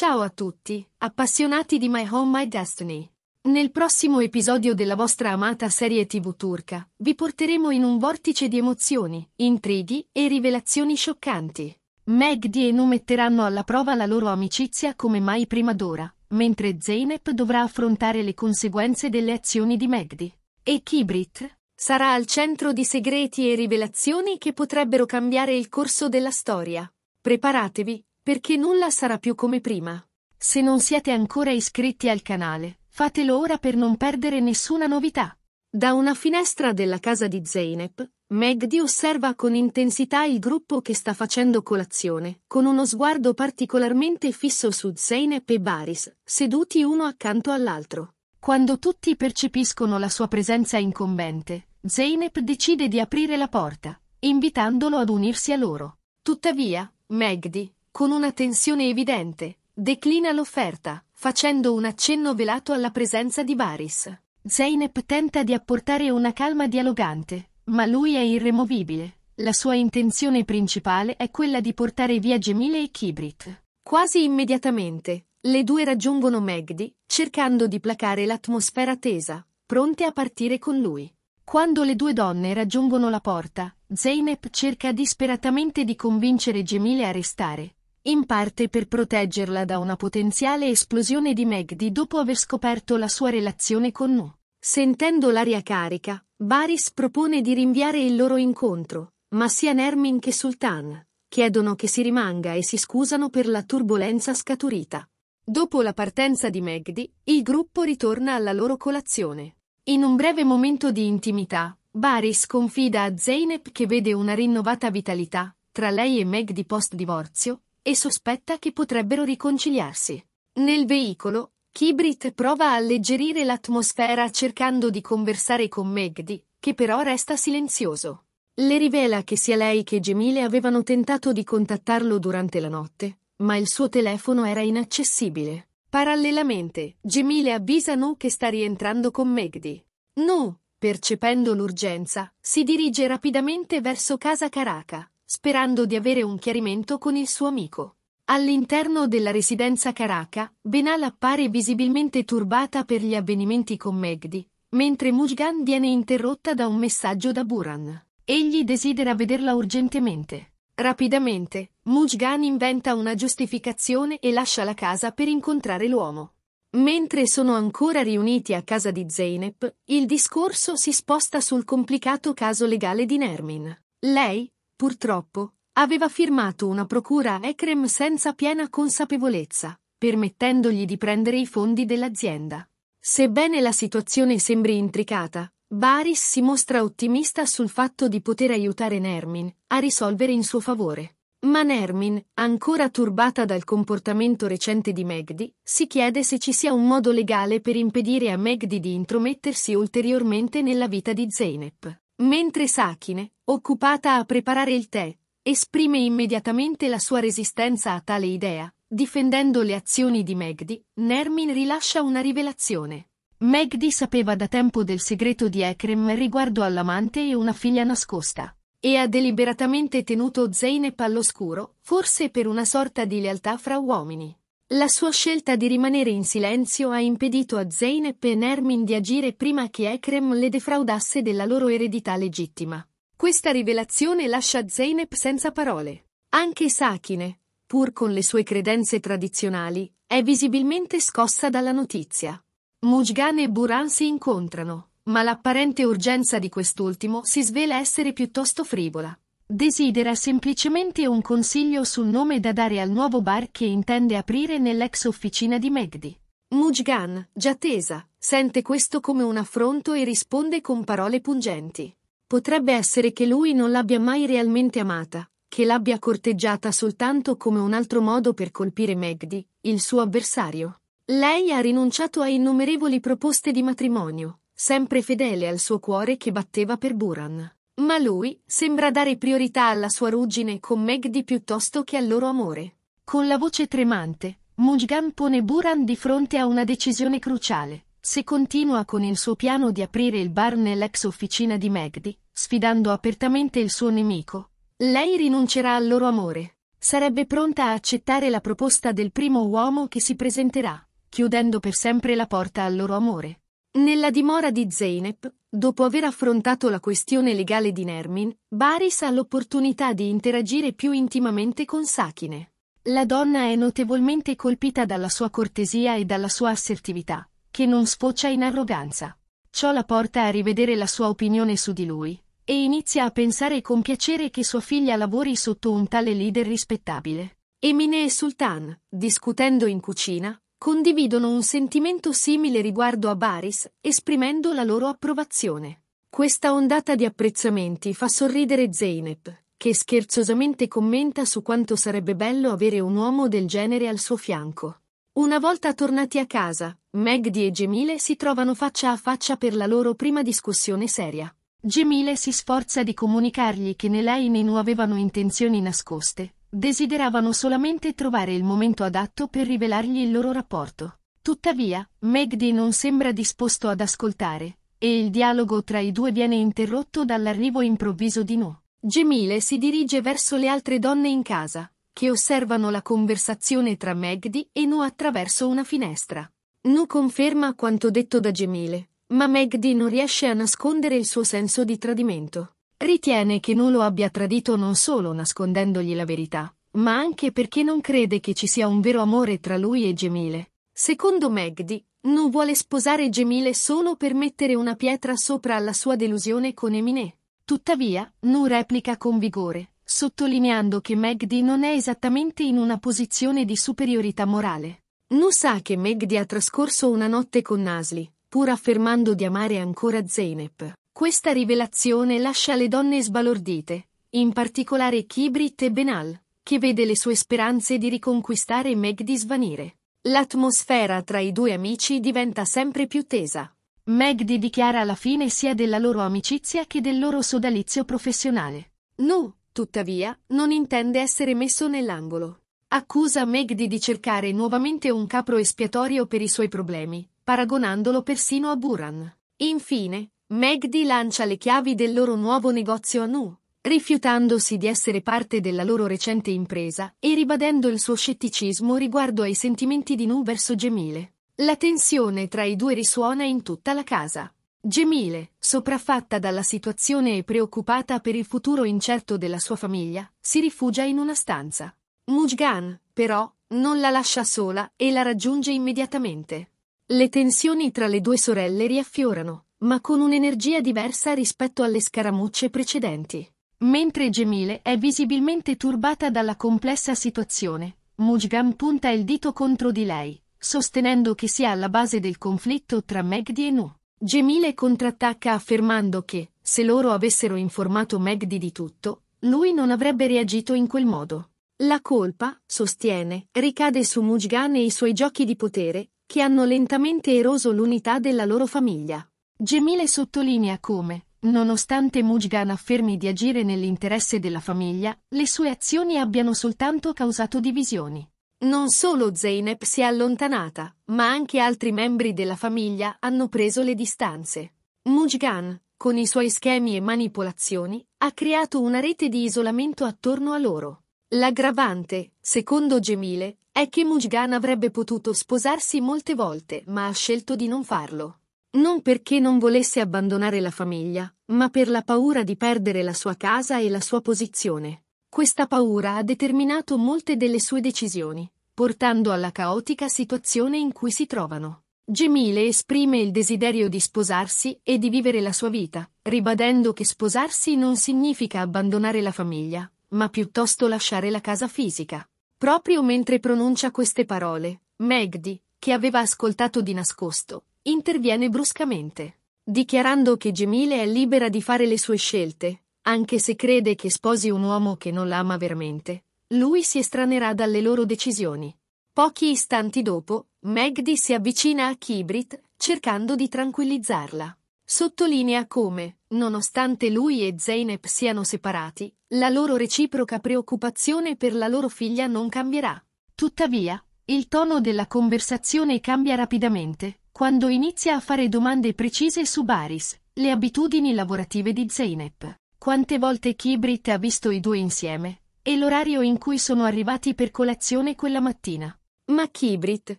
Ciao a tutti, appassionati di My Home My Destiny. Nel prossimo episodio della vostra amata serie TV turca, vi porteremo in un vortice di emozioni, intrighi e rivelazioni scioccanti. Megdi e Nu metteranno alla prova la loro amicizia come mai prima d'ora, mentre Zeynep dovrà affrontare le conseguenze delle azioni di Megdi. E Kibrit sarà al centro di segreti e rivelazioni che potrebbero cambiare il corso della storia. Preparatevi, perché nulla sarà più come prima. Se non siete ancora iscritti al canale, fatelo ora per non perdere nessuna novità. Da una finestra della casa di Zeynep, Megdi osserva con intensità il gruppo che sta facendo colazione, con uno sguardo particolarmente fisso su Zeynep e Baris, seduti uno accanto all'altro. Quando tutti percepiscono la sua presenza incombente, Zeynep decide di aprire la porta, invitandolo ad unirsi a loro. Tuttavia, Megdi, con una tensione evidente, declina l'offerta, facendo un accenno velato alla presenza di Baris. Zeynep tenta di apportare una calma dialogante, ma lui è irremovibile. La sua intenzione principale è quella di portare via Gemile e Kibrit. Quasi immediatamente, le due raggiungono Megdi, cercando di placare l'atmosfera tesa, pronte a partire con lui. Quando le due donne raggiungono la porta, Zeynep cerca disperatamente di convincere Gemile a restare, in parte per proteggerla da una potenziale esplosione di Megdi dopo aver scoperto la sua relazione con Nu. Sentendo l'aria carica, Baris propone di rinviare il loro incontro, ma sia Nermin che Sultan chiedono che si rimanga e si scusano per la turbolenza scaturita. Dopo la partenza di Megdi, il gruppo ritorna alla loro colazione. In un breve momento di intimità, Baris confida a Zeynep che vede una rinnovata vitalità tra lei e Megdi post-divorzio e sospetta che potrebbero riconciliarsi. Nel veicolo, Kibrit prova a alleggerire l'atmosfera cercando di conversare con Megdi, che però resta silenzioso. Le rivela che sia lei che Gemile avevano tentato di contattarlo durante la notte, ma il suo telefono era inaccessibile. Parallelamente, Gemile avvisa Nu che sta rientrando con Megdi. Nu, percependo l'urgenza, si dirige rapidamente verso casa Caraca, sperando di avere un chiarimento con il suo amico. All'interno della residenza Caraca, Benal appare visibilmente turbata per gli avvenimenti con Megdi, mentre Mujgan viene interrotta da un messaggio da Buran. Egli desidera vederla urgentemente. Rapidamente, Mujgan inventa una giustificazione e lascia la casa per incontrare l'uomo. Mentre sono ancora riuniti a casa di Zeynep, il discorso si sposta sul complicato caso legale di Nermin. Lei, purtroppo, aveva firmato una procura a Ekrem senza piena consapevolezza, permettendogli di prendere i fondi dell'azienda. Sebbene la situazione sembri intricata, Baris si mostra ottimista sul fatto di poter aiutare Nermin a risolvere in suo favore. Ma Nermin, ancora turbata dal comportamento recente di Megdi, si chiede se ci sia un modo legale per impedire a Megdi di intromettersi ulteriormente nella vita di Zeynep. Mentre Sakine, occupata a preparare il tè, esprime immediatamente la sua resistenza a tale idea, difendendo le azioni di Megdi, Nermin rilascia una rivelazione. Megdi sapeva da tempo del segreto di Ekrem riguardo all'amante e una figlia nascosta, e ha deliberatamente tenuto Zeynep all'oscuro, forse per una sorta di lealtà fra uomini. La sua scelta di rimanere in silenzio ha impedito a Zeynep e Nermin di agire prima che Ekrem le defraudasse della loro eredità legittima. Questa rivelazione lascia Zeynep senza parole. Anche Sakine, pur con le sue credenze tradizionali, è visibilmente scossa dalla notizia. Mujgan e Buran si incontrano, ma l'apparente urgenza di quest'ultimo si svela essere piuttosto frivola. Desidera semplicemente un consiglio sul nome da dare al nuovo bar che intende aprire nell'ex officina di Megdi. Mujgan, già tesa, sente questo come un affronto e risponde con parole pungenti. Potrebbe essere che lui non l'abbia mai realmente amata, che l'abbia corteggiata soltanto come un altro modo per colpire Megdi, il suo avversario. Lei ha rinunciato a innumerevoli proposte di matrimonio, sempre fedele al suo cuore che batteva per Buran. Ma lui sembra dare priorità alla sua ruggine con Megdi piuttosto che al loro amore. Con la voce tremante, Mujgan pone Buran di fronte a una decisione cruciale. Se continua con il suo piano di aprire il bar nell'ex officina di Megdi, sfidando apertamente il suo nemico, lei rinuncerà al loro amore. Sarebbe pronta a accettare la proposta del primo uomo che si presenterà, chiudendo per sempre la porta al loro amore. Nella dimora di Zeynep, dopo aver affrontato la questione legale di Nermin, Baris ha l'opportunità di interagire più intimamente con Sakine. La donna è notevolmente colpita dalla sua cortesia e dalla sua assertività, che non sfocia in arroganza. Ciò la porta a rivedere la sua opinione su di lui, e inizia a pensare con piacere che sua figlia lavori sotto un tale leader rispettabile. Emine e Sultan, discutendo in cucina, condividono un sentimento simile riguardo a Baris, esprimendo la loro approvazione. Questa ondata di apprezzamenti fa sorridere Zeynep, che scherzosamente commenta su quanto sarebbe bello avere un uomo del genere al suo fianco. Una volta tornati a casa, Megdi e Gemile si trovano faccia a faccia per la loro prima discussione seria. Gemile si sforza di comunicargli che né lei né Nu avevano intenzioni nascoste, Desideravano solamente trovare il momento adatto per rivelargli il loro rapporto. Tuttavia, Megdi non sembra disposto ad ascoltare, e il dialogo tra i due viene interrotto dall'arrivo improvviso di Nu. Gemile si dirige verso le altre donne in casa, che osservano la conversazione tra Megdi e Nu attraverso una finestra. Nu conferma quanto detto da Gemile, ma Megdi non riesce a nascondere il suo senso di tradimento. Ritiene che non lo abbia tradito non solo nascondendogli la verità, ma anche perché non crede che ci sia un vero amore tra lui e Gemile. Secondo Magdi, non vuole sposare Gemile solo per mettere una pietra sopra alla sua delusione con Emine. Tuttavia, Nu replica con vigore, sottolineando che Magdi non è esattamente in una posizione di superiorità morale. Nu sa che Magdi ha trascorso una notte con Nasli, pur affermando di amare ancora Zeynep. Questa rivelazione lascia le donne sbalordite, in particolare Kibrit e Benal, che vede le sue speranze di riconquistare Megdi svanire. L'atmosfera tra i due amici diventa sempre più tesa. Megdi dichiara alla fine sia della loro amicizia che del loro sodalizio professionale. Nu, tuttavia, non intende essere messo nell'angolo. Accusa Megdi di cercare nuovamente un capro espiatorio per i suoi problemi, paragonandolo persino a Buran. Infine, Magdi lancia le chiavi del loro nuovo negozio a Nu, rifiutandosi di essere parte della loro recente impresa e ribadendo il suo scetticismo riguardo ai sentimenti di Nu verso Gemile. La tensione tra i due risuona in tutta la casa. Gemile, sopraffatta dalla situazione e preoccupata per il futuro incerto della sua famiglia, si rifugia in una stanza. Mujgan, però, non la lascia sola e la raggiunge immediatamente. Le tensioni tra le due sorelle riaffiorano ma con un'energia diversa rispetto alle scaramucce precedenti. Mentre Gemile è visibilmente turbata dalla complessa situazione, Mujgan punta il dito contro di lei, sostenendo che sia alla base del conflitto tra Megdi e Nu. Gemile contrattacca affermando che, se loro avessero informato Megdi di tutto, lui non avrebbe reagito in quel modo. La colpa, sostiene, ricade su Mujgan e i suoi giochi di potere, che hanno lentamente eroso l'unità della loro famiglia. Gemile sottolinea come, nonostante Mujgan affermi di agire nell'interesse della famiglia, le sue azioni abbiano soltanto causato divisioni. Non solo Zeynep si è allontanata, ma anche altri membri della famiglia hanno preso le distanze. Mujgan, con i suoi schemi e manipolazioni, ha creato una rete di isolamento attorno a loro. L'aggravante, secondo Gemile, è che Mujgan avrebbe potuto sposarsi molte volte, ma ha scelto di non farlo. Non perché non volesse abbandonare la famiglia, ma per la paura di perdere la sua casa e la sua posizione. Questa paura ha determinato molte delle sue decisioni, portando alla caotica situazione in cui si trovano. Gemile esprime il desiderio di sposarsi e di vivere la sua vita, ribadendo che sposarsi non significa abbandonare la famiglia, ma piuttosto lasciare la casa fisica. Proprio mentre pronuncia queste parole, Megdi, che aveva ascoltato di nascosto, interviene bruscamente, dichiarando che Gemile è libera di fare le sue scelte, anche se crede che sposi un uomo che non la ama veramente. Lui si estranerà dalle loro decisioni. Pochi istanti dopo, Magdi si avvicina a Kibrit, cercando di tranquillizzarla. Sottolinea come, nonostante lui e Zeynep siano separati, la loro reciproca preoccupazione per la loro figlia non cambierà. Tuttavia, il tono della conversazione cambia rapidamente, quando inizia a fare domande precise su Baris, le abitudini lavorative di Zeynep. Quante volte Kibrit ha visto i due insieme, e l'orario in cui sono arrivati per colazione quella mattina. Ma Kibrit,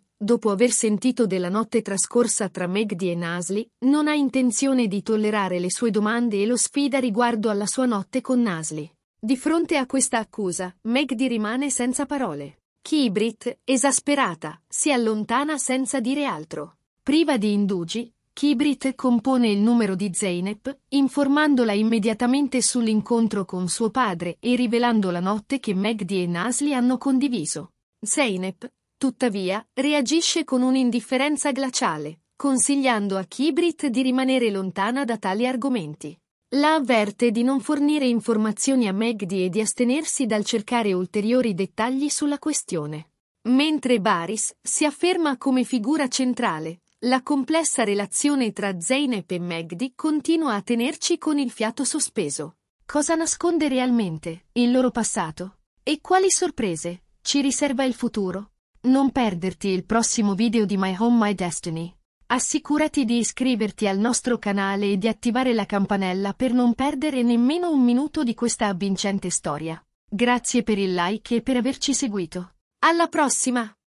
dopo aver sentito della notte trascorsa tra Megdi e Nasli, non ha intenzione di tollerare le sue domande e lo sfida riguardo alla sua notte con Nasli. Di fronte a questa accusa, Megdi rimane senza parole. Kibrit, esasperata, si allontana senza dire altro. Priva di indugi, Kibrit compone il numero di Zeynep, informandola immediatamente sull'incontro con suo padre e rivelando la notte che Megdi e Nasli hanno condiviso. Zeynep, tuttavia, reagisce con un'indifferenza glaciale, consigliando a Kibrit di rimanere lontana da tali argomenti. La avverte di non fornire informazioni a Megdi e di astenersi dal cercare ulteriori dettagli sulla questione. Mentre Baris si afferma come figura centrale, la complessa relazione tra Zeynep e Megdi continua a tenerci con il fiato sospeso. Cosa nasconde realmente il loro passato? E quali sorprese ci riserva il futuro? Non perderti il prossimo video di My Home My Destiny. Assicurati di iscriverti al nostro canale e di attivare la campanella per non perdere nemmeno un minuto di questa avvincente storia. Grazie per il like e per averci seguito. Alla prossima!